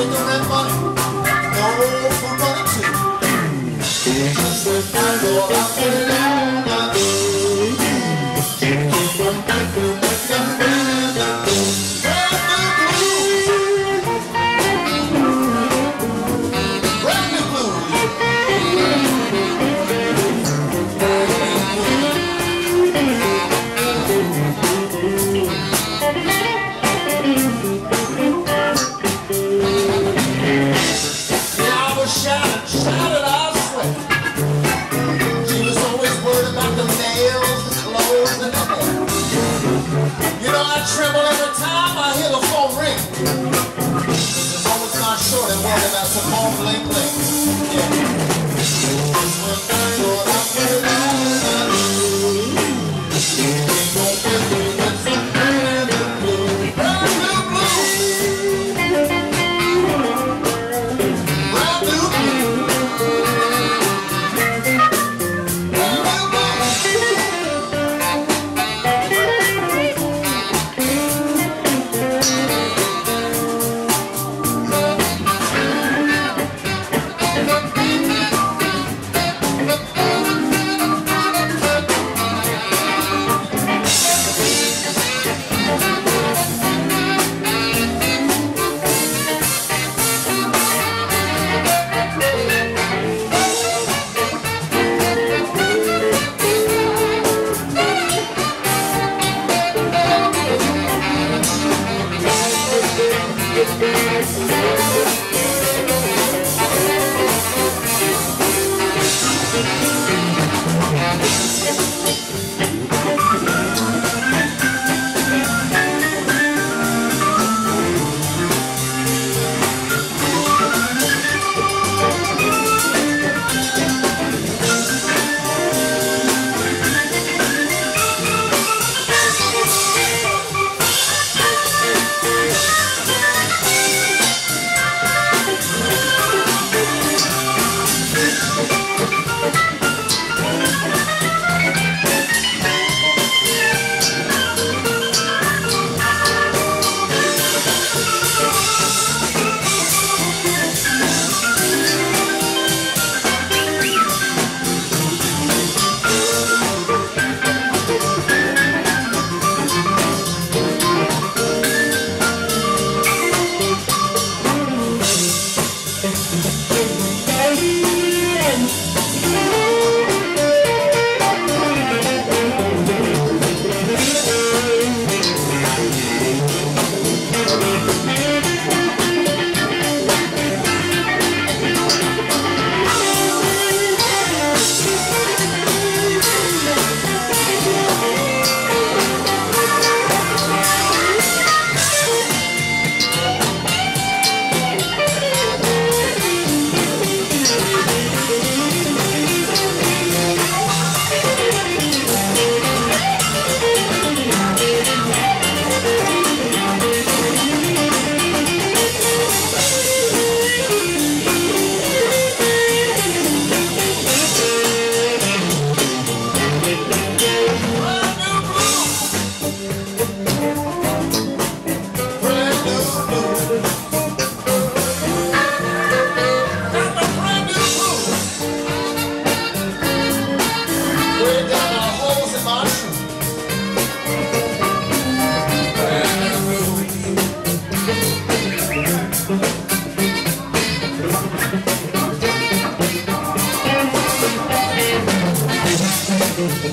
with the red money. worry about some more bling bling.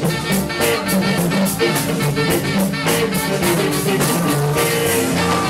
Thank you.